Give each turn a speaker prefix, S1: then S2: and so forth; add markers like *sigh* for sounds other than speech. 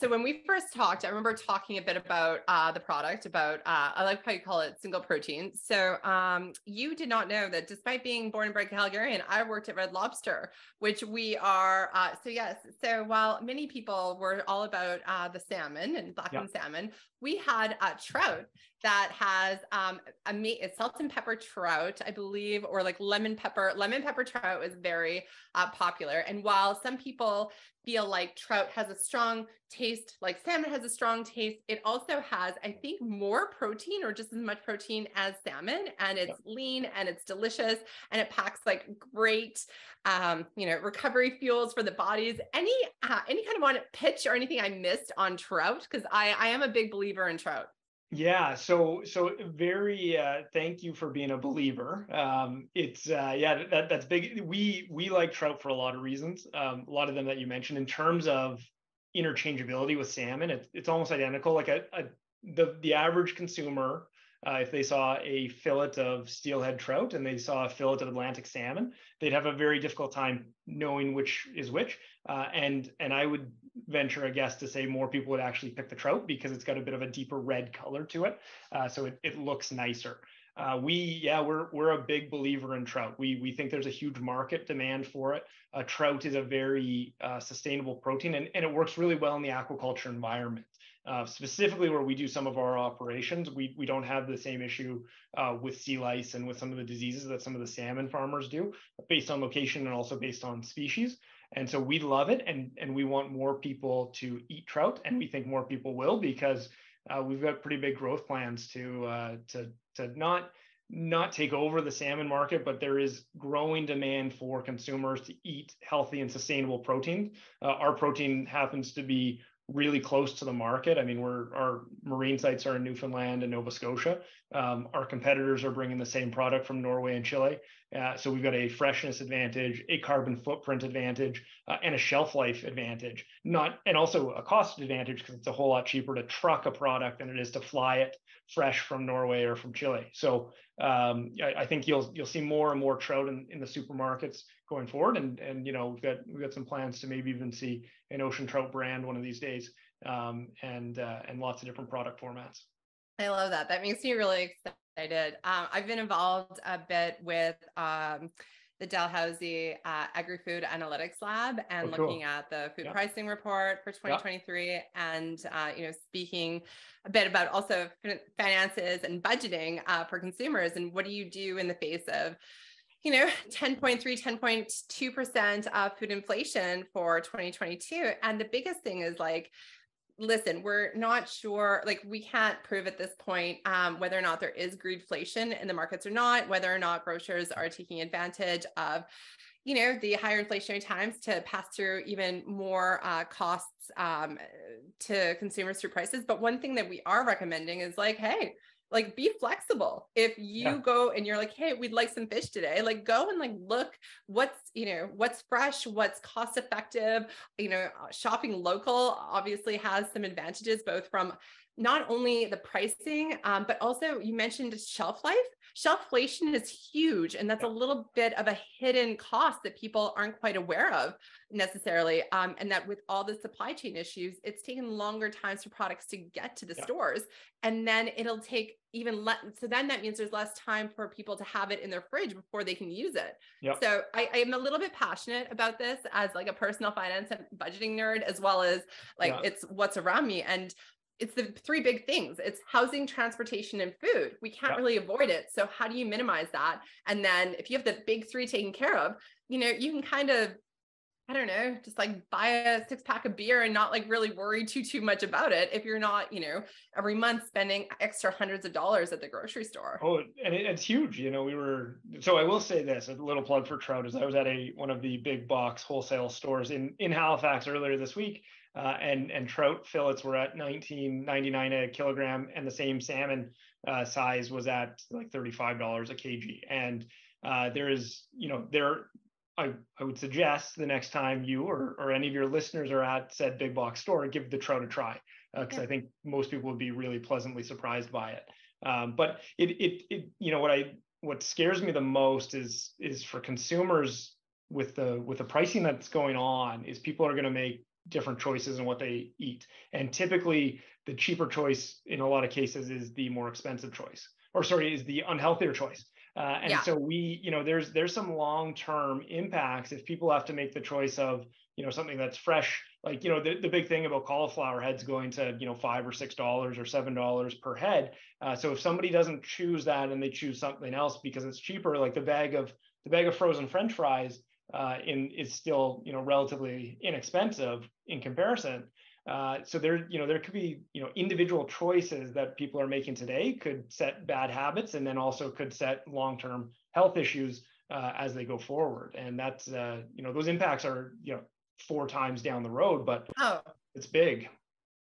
S1: so when we first talked, I remember talking a bit about uh, the product, about uh, I like how you call it single protein. So um, you did not know that despite being born and bred Calgarian, I worked at Red Lobster, which we are. Uh, so yes, so while many people were all about uh, the salmon and blackened yep. salmon, we had a trout that has um, a meat, it's salt and pepper trout, I believe, or like lemon pepper. Lemon pepper trout is very uh, popular. And while some people feel like trout has a strong taste, like salmon has a strong taste, it also has, I think, more protein or just as much protein as salmon. And it's yeah. lean and it's delicious and it packs like great, um, you know, recovery fuels for the bodies. Any uh, any kind of on pitch or anything I missed on trout because I I am a big believer in trout.
S2: Yeah, so so very uh, thank you for being a believer. Um, it's uh, yeah that that's big. We we like trout for a lot of reasons. Um, a lot of them that you mentioned in terms of interchangeability with salmon. It's it's almost identical. Like a, a the the average consumer uh, if they saw a fillet of steelhead trout and they saw a fillet of Atlantic salmon, they'd have a very difficult time knowing which is which. Uh, and and I would venture a guess to say more people would actually pick the trout because it's got a bit of a deeper red color to it, uh, so it, it looks nicer. Uh, we yeah we're we're a big believer in trout. We we think there's a huge market demand for it. Uh, trout is a very uh, sustainable protein and, and it works really well in the aquaculture environment. Uh, specifically where we do some of our operations, we, we don't have the same issue uh, with sea lice and with some of the diseases that some of the salmon farmers do based on location and also based on species. And so we love it and, and we want more people to eat trout and we think more people will because uh, we've got pretty big growth plans to, uh, to, to not not take over the salmon market, but there is growing demand for consumers to eat healthy and sustainable protein. Uh, our protein happens to be really close to the market. I mean, we're our marine sites are in Newfoundland and Nova Scotia. Um, our competitors are bringing the same product from Norway and Chile. Uh, so we've got a freshness advantage, a carbon footprint advantage, uh, and a shelf life advantage. Not and also a cost advantage because it's a whole lot cheaper to truck a product than it is to fly it fresh from Norway or from Chile. So um, I, I, think you'll you'll see more and more trout in, in the supermarkets going forward. And and you know we've got we've got some plans to maybe even see an ocean trout brand one of these days, um, and uh, and lots of different product formats.
S1: I love that. That makes me really excited. Um, I've been involved a bit with um, the Dalhousie uh, Agri-Food Analytics Lab and oh, cool. looking at the food pricing report for 2023 and, uh, you know, speaking a bit about also finances and budgeting uh, for consumers and what do you do in the face of you know *laughs* 10.3 10.2% of food inflation for 2022 and the biggest thing is like listen, we're not sure, like we can't prove at this point um, whether or not there is greedflation in the markets or not, whether or not grocers are taking advantage of you know the higher inflationary times to pass through even more uh, costs um, to consumers through prices. But one thing that we are recommending is like hey like be flexible if you yeah. go and you're like hey we'd like some fish today like go and like look what's you know what's fresh what's cost effective you know shopping local obviously has some advantages both from not only the pricing um, but also you mentioned shelf life shelflation is huge and that's a little bit of a hidden cost that people aren't quite aware of necessarily um, and that with all the supply chain issues it's taken longer times for products to get to the yeah. stores and then it'll take even less so then that means there's less time for people to have it in their fridge before they can use it so I, I am a little bit passionate about this as like a personal finance and budgeting nerd as well as like yeah. it's what's around me and it's the three big things. It's housing transportation and food. We can't really avoid it. So how do you minimize that? And then if you have the big three taken care of you know you can kind of i don't know just like buy a six pack of beer and not like really worry too too much about it if you're not you know every month spending extra hundreds of dollars at the grocery store
S2: oh and it, it's huge you know we were so i will say this a little plug for trout is i was at a one of the big box wholesale stores in in halifax earlier this week uh, and and trout fillets were at 19.99 a kilogram, and the same salmon uh, size was at like 35 dollars a kg. And uh, there is, you know, there. I, I would suggest the next time you or, or any of your listeners are at said big box store, give the trout a try because uh, yeah. I think most people would be really pleasantly surprised by it. Um, but it, it, it, you know, what I, what scares me the most is, is for consumers with the, with the pricing that's going on is people are going to make different choices in what they eat. And typically, the cheaper choice in a lot of cases is the more expensive choice, or sorry, is the unhealthier choice. Uh, and yeah. so we, you know, there's there's some long-term impacts if people have to make the choice of, you know, something that's fresh. Like, you know, the, the big thing about cauliflower heads going to, you know, five or six dollars or seven dollars per head. Uh, so if somebody doesn't choose that and they choose something else because it's cheaper, like the bag of the bag of frozen French fries uh, in is still, you know, relatively inexpensive in comparison. Uh, so there, you know, there could be, you know, individual choices that people are making today could set bad habits, and then also could set long-term health issues uh, as they go forward. And that's, uh, you know, those impacts are, you know, four times down the road, but oh. it's big.